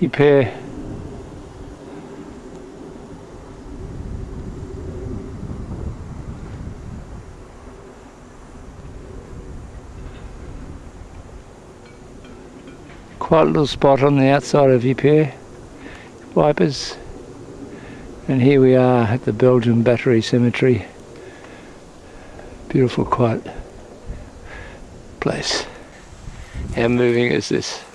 Ypres. Quite a little spot on the outside of Ypres. Wipers. And here we are at the Belgian Battery Cemetery. Beautiful, quiet place. How moving is this?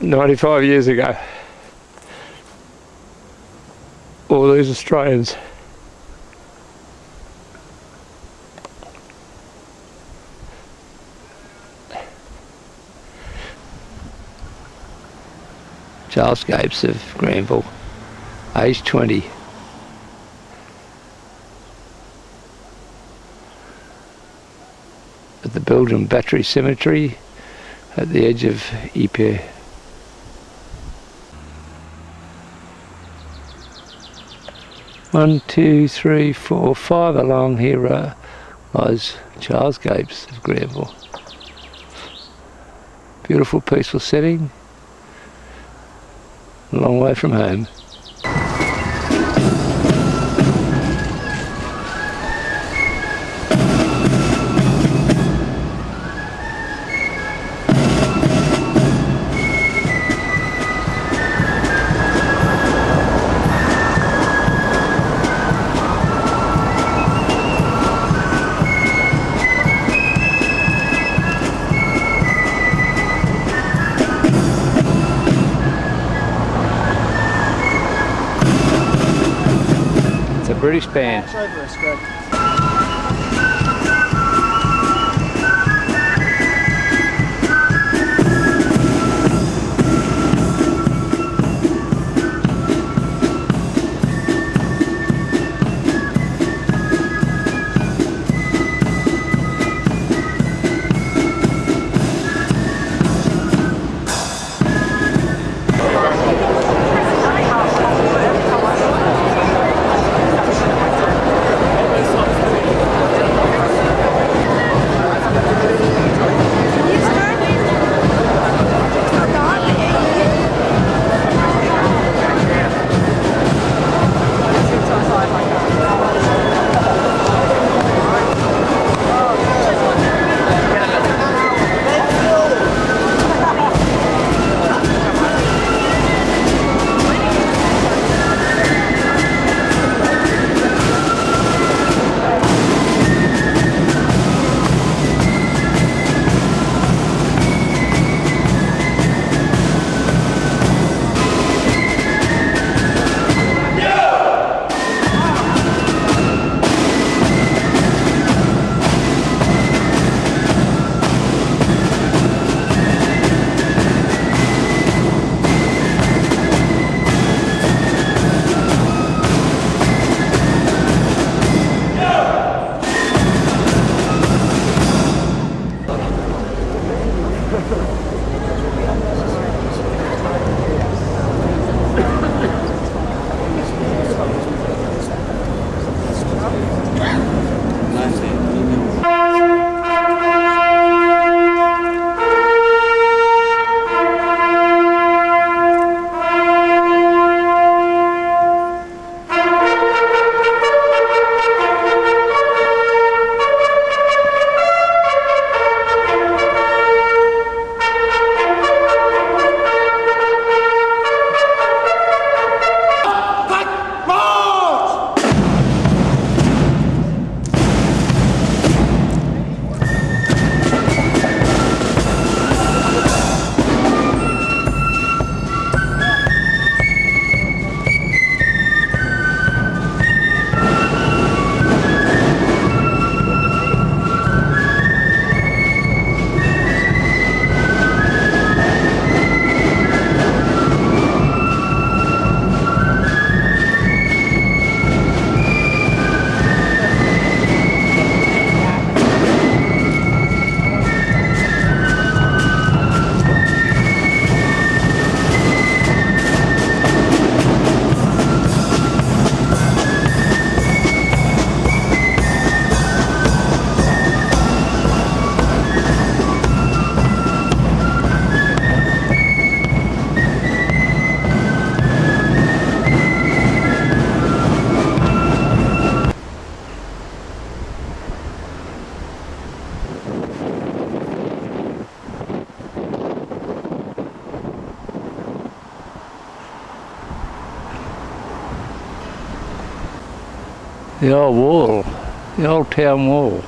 95 years ago. All these Australians. Charles Gapes of Granville, age 20. At the Belgian Battery Cemetery at the edge of Ypres. One, two, three, four, five along here uh, lies Charles Gapes of Granville. Beautiful peaceful setting, a long way from home. British band. The old wall, the old town wall.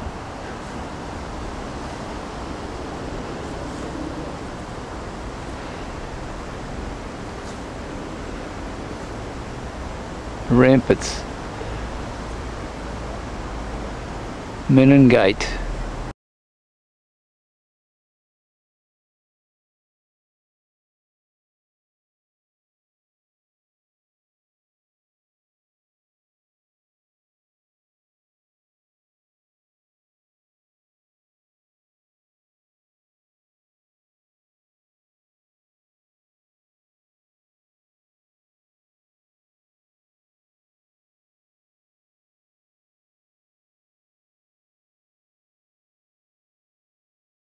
Ramparts. Menin Gate.